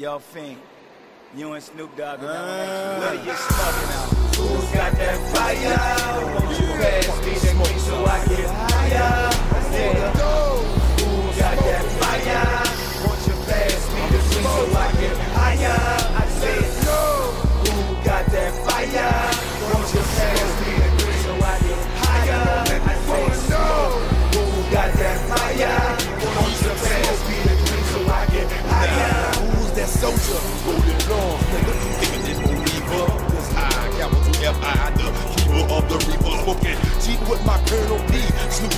Yo, Fink, you and Snoop Dogg uh, what are you smoking out? Who's got that fire? Won't you pass me the green so I get higher? Nigga,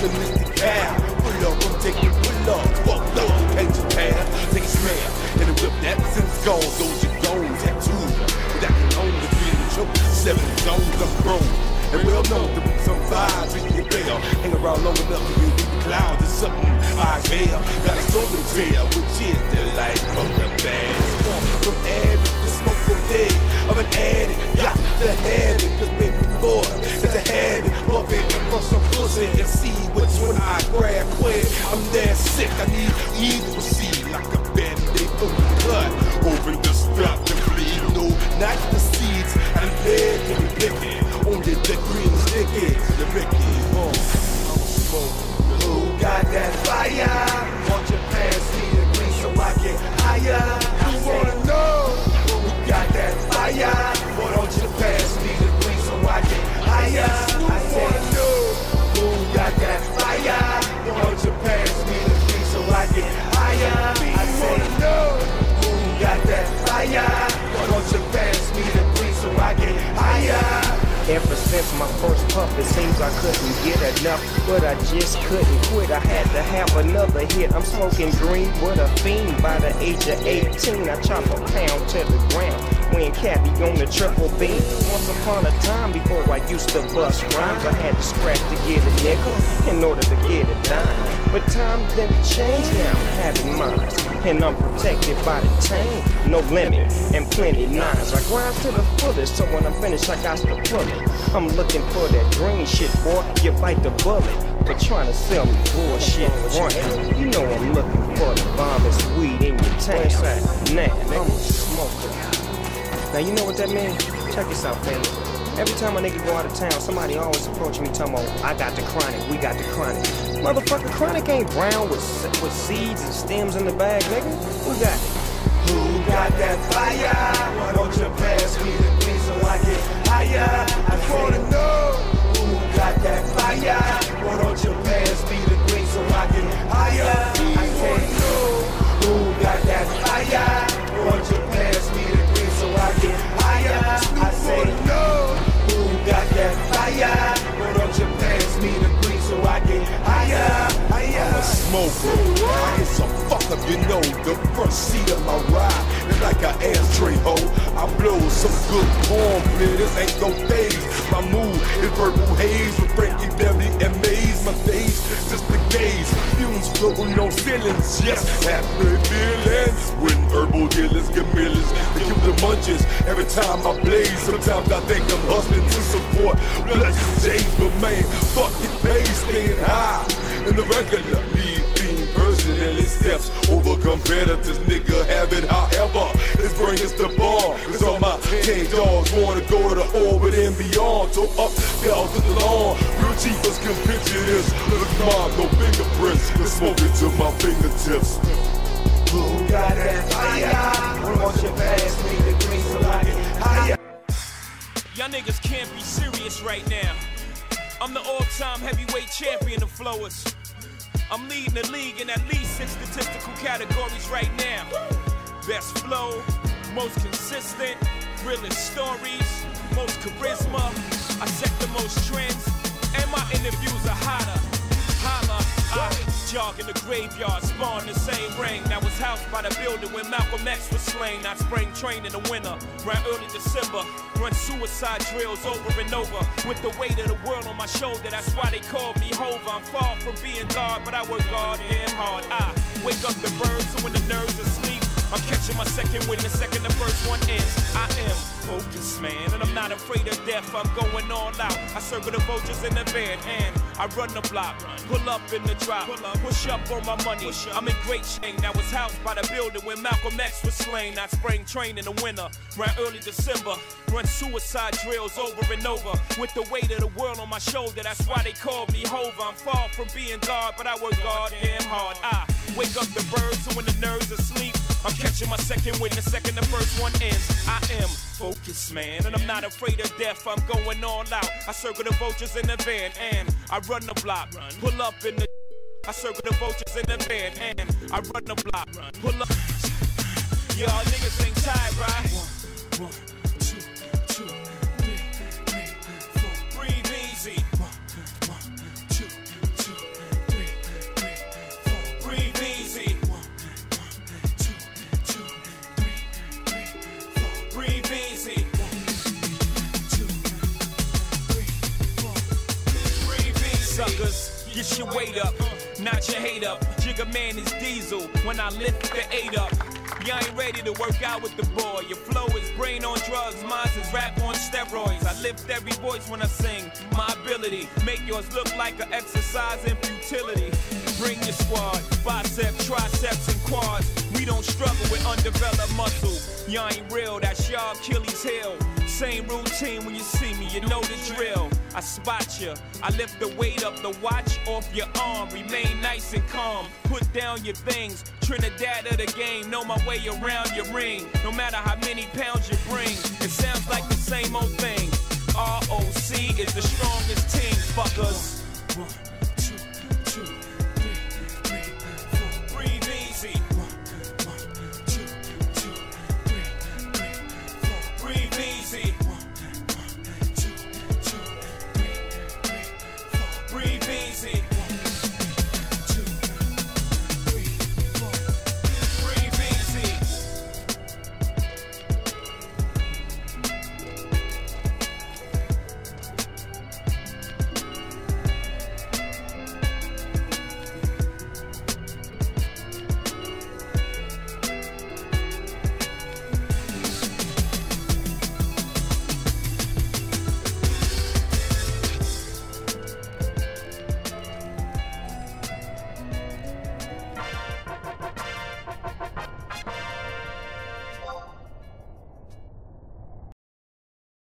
Mr. Cow. Pull up, I'm taking pull up, fuck up, can't you pass? Take a smell, and the whip that since gone, those are gone, tattooed. But that can only be the choke, seven zones, I'm grown. And well known to be some vibes in your bell. Hang around long enough for you to the clouds or something. I fail, got a story to tell, which is the life of the bad. From addict to smoke from day of an addict. Got to have it, one I grab quick. I'm that sick, I need either receive like a band-aid the cut. Open the strap and bleed, no, not the seeds. I led to the picking, only the green sticky, the Mickey. Oh, I'm smoking. Who got that fire? Since my first puff, it seems I couldn't get enough, but I just couldn't quit. I had to have another hit. I'm smoking green with a fiend. By the age of 18, I chop a pound to the ground. When Cappy on the triple B. Once upon a time, before I used to bust rhymes, I had to scratch to get a nickel in order to get a dime. But time didn't change now, I'm having mines. And I'm protected by the chain, no limit, and plenty nines. I grind to the fullest, so when I'm finished, I got to pull it. I'm looking for that green shit, boy. You bite the bullet for trying to sell me bullshit. You know I'm looking for the bombest weed in your tank. Now, I'm a smoker. Now you know what that means? Check this out, baby. Every time a nigga go out of town, somebody always approach me talking about, I got the chronic, we got the chronic. Motherfucker, chronic ain't brown with with seeds and stems in the bag, nigga. We got it. Who got that fire? Why don't you pass me the I get higher? Some fuck up, you know, the front seat of my ride. It's like an ashtray hoe. I blow some good cornbread, this ain't no phase. My mood is purple haze with Frankie Beverly and Maze. My face just the gaze. Fumes floating on ceilings, yes, happy feelings. When herbal dealers get millions, they give the munches every time I blaze. Sometimes I think I'm hustling to support blessings, James, but man, fuck it, pays staying high. In the regular, steps over competitors, nigga have it however. Let's bring us the bar. Cause all my gang dogs wanna go to the orbit and beyond. So up, down to the lawn. Real chiefers can picture this. Look mom, no fingerprints. The smoke it to my fingertips. Who got that fire? Why don't you pass me the green so I get higher? Y'all niggas can't be serious right now. I'm the all-time heavyweight champion of flowers. I'm leading the league in at least six statistical categories right now. Best flow, most consistent, realest stories, most charisma. I set the most trends, and my interviews are hotter. Holla, I jog in the graveyard, spawn the same ring that was housed by the building when Malcolm X was slain. I spring train in the winter, around early December. Run suicide drills over and over with the weight of the world on my shoulder. That's why they call me Hova. I'm far from being God, but I work hard and hard. I wake up the birds, so when the nerves are asleep, I'm catching my second win the second the first one ends. I am focused, man, and I'm not afraid of death. I'm going all out. I circle the vultures in the van and I run the block. Pull up in the drop, push up on my money. I'm in great shape. That was housed by the building when Malcolm X was slain. I spring train in the winter, around early December. Run suicide drills over and over with the weight of the world on my shoulder. That's why they call me Hova. I'm far from being God, but I work goddamn hard. I wake up the birds when the nerves asleep. I'm catching my second wind the second the first one ends. I am focused, man, and I'm not afraid of death. I'm going all out. I circle the vultures in the van and I run the block. Pull up in the. I circle the vultures in the van and I run the block. Pull up. Y'all niggas ain't tired, right? One, one. Not your hate up. Jigga man is diesel when I lift the eight up. y'all ain't ready to work out with the boy. Your flow is brain on drugs, mine is rap on steroids. I lift every voice when I sing. My ability make yours look like an exercise in futility. Bring your squad, biceps, triceps, and quads. We don't struggle with undeveloped muscle. Y'all ain't real, that's your Achilles heel. Same routine when you see me, you know the drill. I spot you, I lift the weight up the watch off your arm. Remain nice and calm, put down your things. Trinidad of the game, know my way around your ring. No matter how many pounds you bring, it sounds like the same old thing. ROC is the strongest team, fuckers.